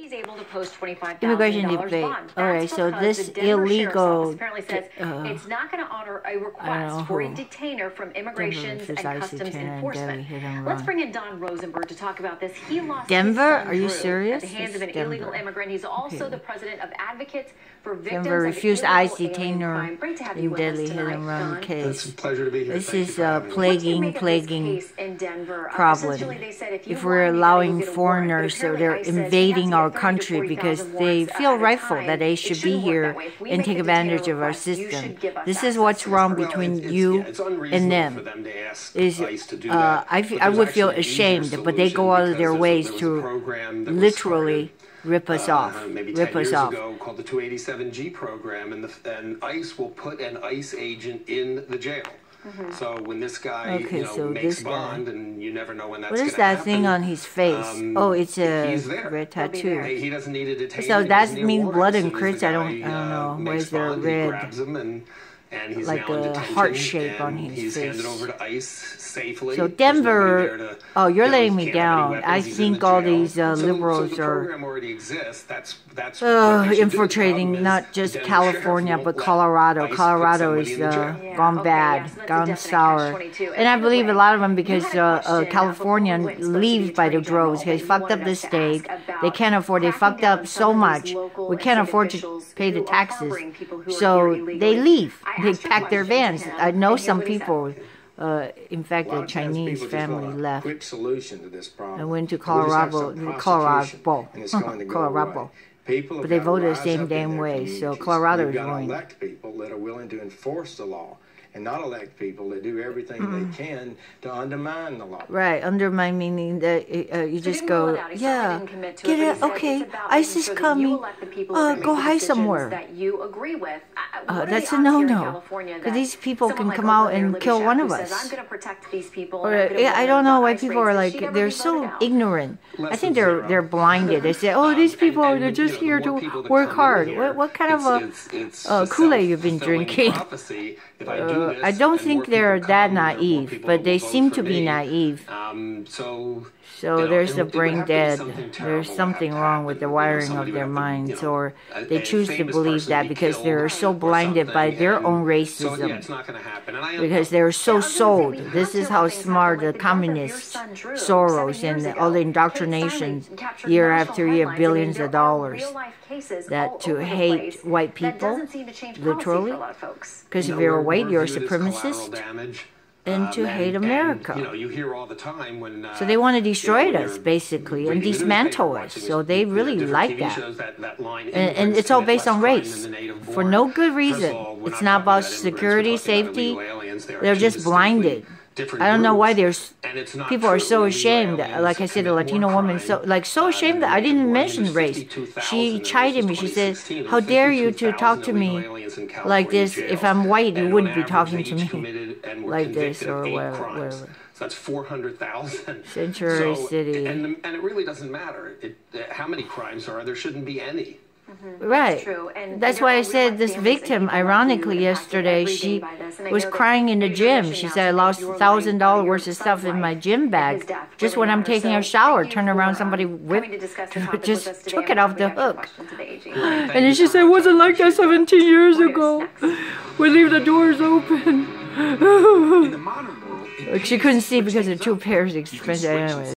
He's able to post twenty-five Immigration thousand debate. bond. All right, so this the Denver Sheriff's illegal Office apparently says uh, it's not going to honor a know request for a detainer from Immigrations and Customs Enforcement. Delhi, hit and Let's bring in Don Rosenberg to talk about this. He lost Denver? His son, Are you serious? At the hands It's of an Denver. illegal immigrant. He's also Okay. the president of Advocates for Victims Denver of refused Illegal ICE Alien detainer Crime. Great to have you in with us Delhi hit and run Don. It's a pleasure to be here. This Thank is a having me. What do you plaguing, make of this plaguing Denver? Uh, problem. essentially, if you If lie, we're allowing go get a warrant. foreigners, so they're ICE says you have invading to our get 30 to country because they feel rightful that they should be here that way. If we and take advantage of our system. should give us This is what's wrong between you yeah, it's unreasonable and them. For them to ask Is ICE to do uh, I, I would feel actually an easier ashamed, but they go out of their ways there was a to program that was literally rip us uh, off, maybe rip 10 us years off. ago called the 287G program, and, the, and ICE will put an ICE agent in the jail. So when this guy, Okay, you know, so makes this guy. bond, and you never know when that's What is gonna that thing on his face? um, oh, it's a he's there. red tattoo. there. He doesn't need a detainer. So he that doesn't need a means blood and soon as crits, I don't- guy, I don't know. uh, Where's makes the bond, he red- grabs him and, and he's Like now in a detention, heart shape on and his he's handed face. over to ICE safely. So Denver- to- oh, you're letting me can't have any down. I he's think the all jail. these, uh, So- liberals so the are- already exists. That's that's Uh, what they should do. The infiltrating not just Denver California but Colorado. Colorado is in the uh, Yeah, gone okay, bad, yes, gone sour, catch-22. and I believe way, a lot of them because had uh, uh, question, uh, California before we went, spoke to leave by the droves. They that fucked up the state. They can't afford. They fucked up so much. We can't afford to pay the taxes, harboring people who are so they leave. I They packed their vans. I know some here's what he said. people. Uh, in fact, A a Chinese family want a left. Quick solution to this problem. I went to We just have Colorado- some Colorado, prostitution, and it's going to Colorado. People But they got voted the same damn way, so. Colorado We've is got to going. elect people that are willing to enforce the law, and not elect people that do everything they can to undermine the law. Right, undermine meaning that uh, you So just go, it out. Yeah, didn't commit to get it, it, but he said okay, it's about ICE making is sure coming, you elect the people uh, go hide somewhere. That you agree with. Uh, Uh, what are that's a odds here in no-no. California 'Cause that these people can like come out and Libby kill one who of says, us. I'm going to protect these people. Or, I'm yeah, I don't know why people are like they're so ignorant. I think they're they're blinded. They say, "Oh, Um, these people they're just here to work hard." What what kind of a it's- it's uh, a Kool-Aid you've been drinking? prophecy. If I do I don't think they're that there are more naive, but they seem to be me. naive. Um, so So you know, there's it the would- it would brain have to be dead. something There's something wrong with the happen. You know, wiring of their to, minds, you know, or they a choose to believe that because they're so blinded by their own So yeah, racism. it's not going to happen. And I Because they're so Yeah, sold. This is how smart the Like the death of your communists, Soros, and all the indoctrinations year after year, headlines. I mean, billions of dollars that to hate white people, doesn't seem to change policy literally. a lot of folks. Because if you're white, you're a viewed as collateral supremacist. damage. and to hate America. you know, you hear all the time when. Uh, So they want to destroy you know, us, basically, and dismantle us. So they know, really like that. that, that And, and it's all based on race than the native for no good reason. all, It's not not about security, safety. aliens. They're just blinded. Different I don't know why there's And it's not people are so ashamed. Like I said, the commit Latino woman, so like so ashamed that I didn't mention race. She chided me. She said, "How dare you to talk to me like this? If. I'm white, you wouldn't be talking to me committed and were like this or whatever, whatever." So that's 400,000. Sanctuary So- City. And, and it really doesn't matter it, uh, how many crimes there are. There shouldn't be any. Right. true, and That's there why I said this victim, people like you ironically, yesterday, she by this, and I was crying in the gym. She said, I lost make thousand life, dollars uh, worth of stuff in my gym bag death just really when I'm matters. taking a shower. thank you Turn for, around, somebody whipped, to discuss just today. took it off the we got your hook. the And then she said, it wasn't like that 17 years ago. We leave the doors open. In the modern world, it Like she couldn't see because switch the two pairs You can expensive switch anyway.